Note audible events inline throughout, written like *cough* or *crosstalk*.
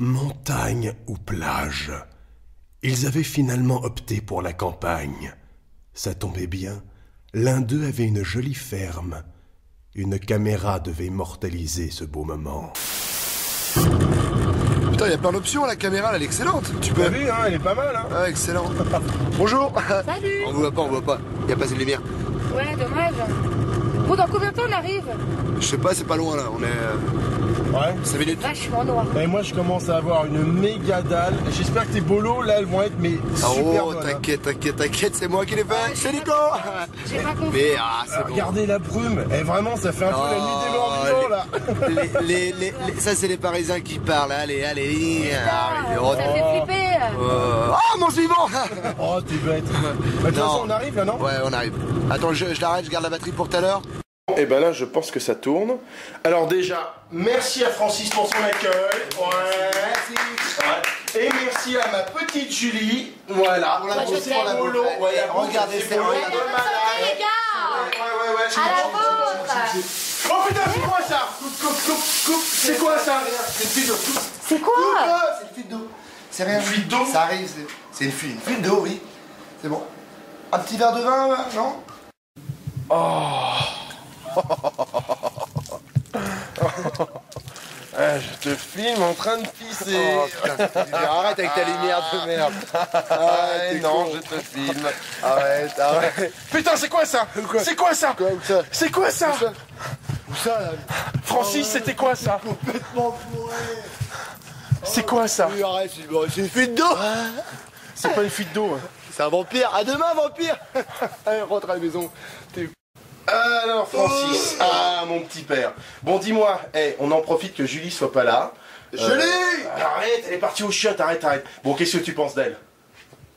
Montagne ou plage Ils avaient finalement opté pour la campagne. Ça tombait bien, l'un d'eux avait une jolie ferme. Une caméra devait immortaliser ce beau moment. Putain, y a plein d'options, la caméra, elle est excellente. Tu peux. T'as vu, hein, elle est pas mal, hein Ah, excellent. Bonjour. Salut On vous voit pas, on voit pas. Y a pas de lumière. Ouais, dommage. Bon, dans combien de temps on arrive Je sais pas, c'est pas loin là. On est. euh, Ouais. 5 minutes. Vachement noir. Et moi, je commence à avoir une méga dalle. J'espère que tes bolos, là, elles vont être mais Ah, super oh, bonnes, hein. t'inquiète, t'inquiète, t'inquiète, c'est moi qui l'ai fait. C'est Nico. J'ai pas compris. Mais ah, c'est Ah, bon. Regardez la brume. Et vraiment, ça fait un peu la nuit des morts Oh, vivants, là. les, les, les- les- ça, c'est les Parisiens qui parlent. Allez, allez. Ah, allez, oh, ça fait flipper. euh, Ah, mon suivant Oh, t'es bête. *laughs* Bah, De toute Non. façon, on arrive, là, non? Ouais, on arrive. Attends, je, je l'arrête, je garde la batterie pour tout à l'heure. Et ben là, je pense que ça tourne. Alors déjà, merci à Francis pour son accueil. Ouais. Ouais. Et merci à ma petite Julie. Voilà. Pour la pour la. Ouais, Regardez, les gars Ouais, ouais, ouais. À la vôtre Oh putain, c'est quoi ça? Coupe, coupe, coupe, coupe. C'est quoi ça? C'est une fuite d'eau. C'est quoi? C'est une fuite d'eau. C'est rien. Une fuite d'eau? Ça arrive, c'est- une fuite. Une fuite d'eau, oui. C'est bon. Un petit verre de vin, là, non Ah, *laughs* Je te filme en train de pisser. Oh, putain. Arrête avec ta lumière de merde. Ah, non, con. je te filme. Arrête, arrête. *laughs* Putain, c'est quoi ça C'est quoi ça C'est quoi ça Où ça, là Francis, c'était quoi ça Complètement bourré. C'est quoi ça arrête, c'est une fuite d'eau. C'est pas une fuite d'eau. hein. C'est un vampire. À demain, vampire. *laughs* Allez, rentre à la maison. Alors Francis, ah mon petit père. Bon dis-moi, hey, on en profite que Julie soit pas là. Euh, Julie Arrête, elle est partie au chiottes, arrête, arrête. Bon, qu'est-ce que tu penses d'elle?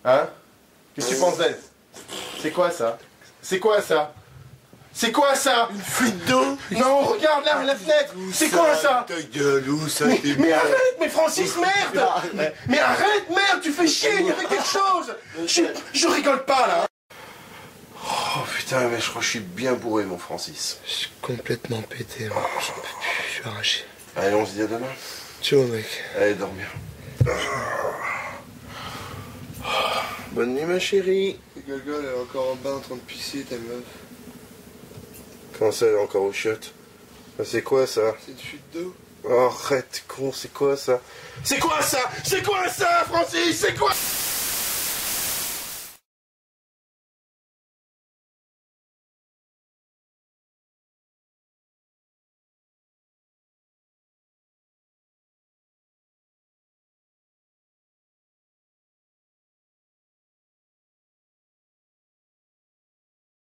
Hein? Qu'est-ce que tu penses d'elle? C'est quoi ça? C'est quoi ça? C'est quoi ça? Une fuite d'eau? Non, regarde là, la fenêtre. C'est quoi ça? Ta gueule, où ça? T'es Mais arrête, mais Francis, merde Mais arrête, merde, tu fais chier, il y avait quelque chose. Je, je rigole pas là Oh putain, mais je crois que je suis bien bourré, mon Francis. Je suis complètement pété, moi. J'en peux plus, je suis arraché. Allez, on se dit à demain. Ciao, mec. Allez, dormir. Bonne nuit, ma chérie. Golgol, elle est encore en bas en train de pisser, ta meuf. Comment ça, elle est encore au chiottes? Ah, C'est quoi ça? C'est une fuite d'eau Oh, arrête, con, c'est quoi ça? C'est quoi ça? C'est quoi ça, Francis? C'est quoi?